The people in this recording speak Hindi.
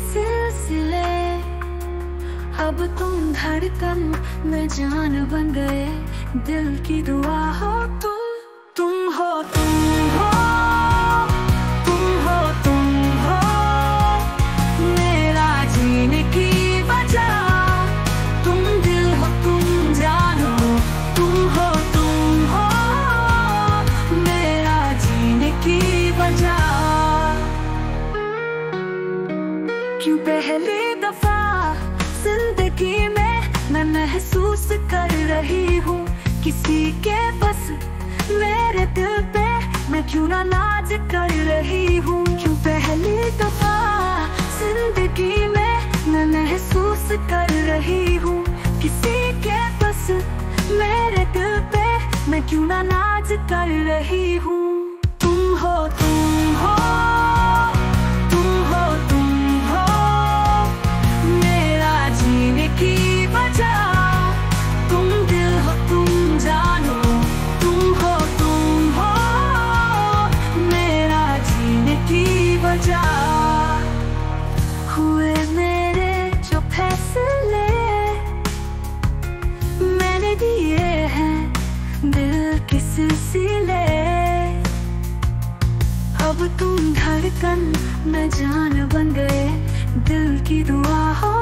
सिलसिले। अब तुम धड़कन में जान बन गए। दिल की दुआ हो तुम तुम क्यों पहली दफ़ा ज़िंदगी में मैं महसूस कर रही हूँ? किसी के बस मेरे दिल पे मैं क्यों ना नाज कर रही हूँ? क्यों पहली दफ़ा ज़िंदगी में मैं महसूस कर रही हूँ? किसी के बस मेरे दिल पे मैं क्यों ना नाज कर रही हूँ? तुम हो, तुम धड़कन मैं जान बन गए दिल की दुआ हो